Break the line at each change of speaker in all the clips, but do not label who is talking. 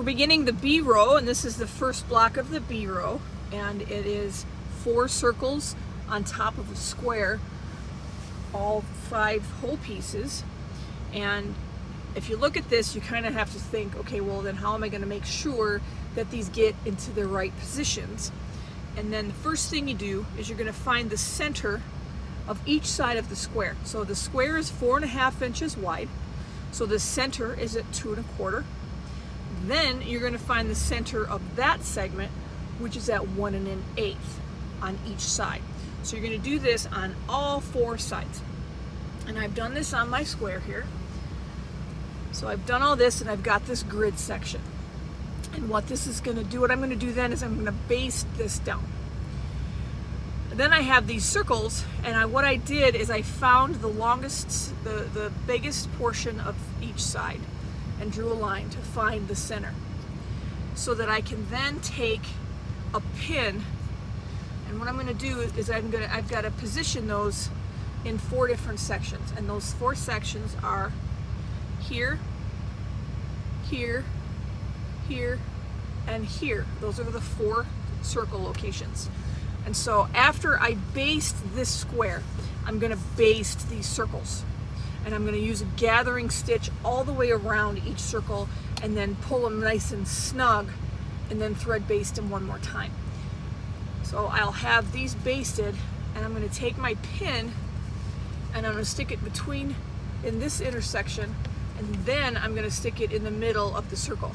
We're beginning the B row, and this is the first block of the B row, and it is four circles on top of a square, all five whole pieces. And if you look at this, you kind of have to think, okay, well then how am I going to make sure that these get into the right positions? And then the first thing you do is you're going to find the center of each side of the square. So the square is four and a half inches wide. So the center is at two and a quarter. Then you're going to find the center of that segment, which is at one and an eighth on each side. So you're going to do this on all four sides. And I've done this on my square here. So I've done all this and I've got this grid section. And what this is going to do, what I'm going to do then is I'm going to baste this down. Then I have these circles, and I, what I did is I found the longest, the, the biggest portion of each side and drew a line to find the center. So that I can then take a pin, and what I'm gonna do is I'm gonna, I've got to position those in four different sections, and those four sections are here, here, here, and here. Those are the four circle locations. And so after I baste this square, I'm gonna baste these circles. And I'm gonna use a gathering stitch all the way around each circle and then pull them nice and snug and then thread baste them one more time. So I'll have these basted and I'm gonna take my pin and I'm gonna stick it between in this intersection and then I'm gonna stick it in the middle of the circle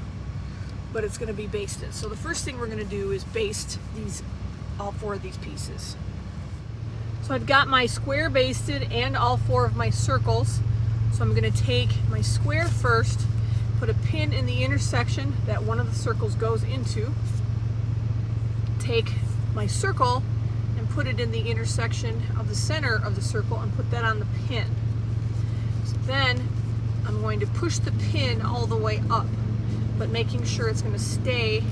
but it's gonna be basted. So the first thing we're gonna do is baste these all four of these pieces. So I've got my square basted and all four of my circles. So I'm gonna take my square first, put a pin in the intersection that one of the circles goes into, take my circle and put it in the intersection of the center of the circle and put that on the pin. So then I'm going to push the pin all the way up, but making sure it's gonna stay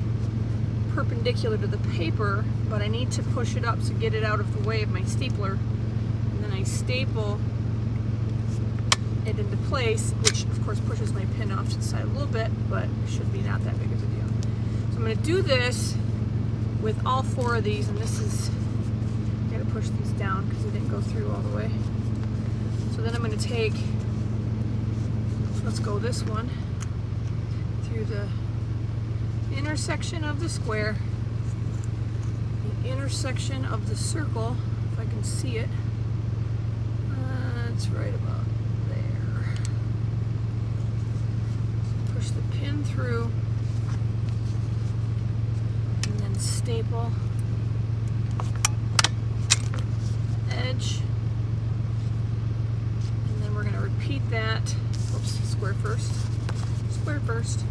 perpendicular to the paper, but I need to push it up to get it out of the way of my stapler. And then I staple it into place, which of course pushes my pin off to the side a little bit, but it should be not that big of a deal. So I'm gonna do this with all four of these, and this is, I gotta push these down because they didn't go through all the way. So then I'm gonna take, let's go this one, through the intersection of the square, the intersection of the circle, if I can see it. Uh, it's right about there. Push the pin through and then staple edge and then we're going to repeat that oops square first square first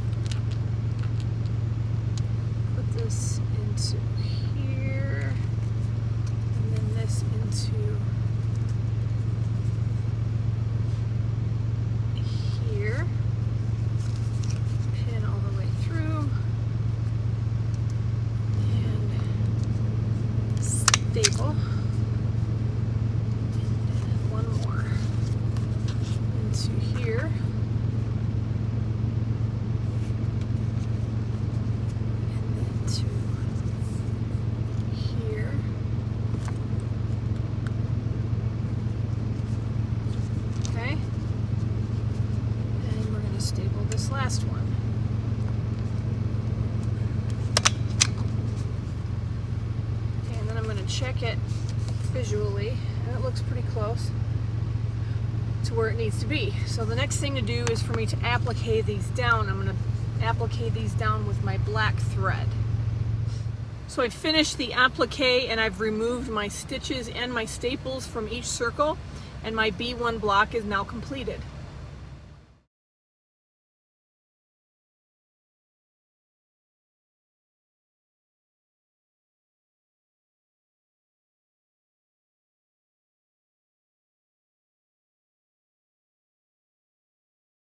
this into here, and then this into here. Pin all the way through, and staple. And one more into here. staple this last one. Okay, and then I'm going to check it visually, and it looks pretty close to where it needs to be. So the next thing to do is for me to applique these down. I'm going to applique these down with my black thread. So I finished the applique and I've removed my stitches and my staples from each circle and my B1 block is now completed.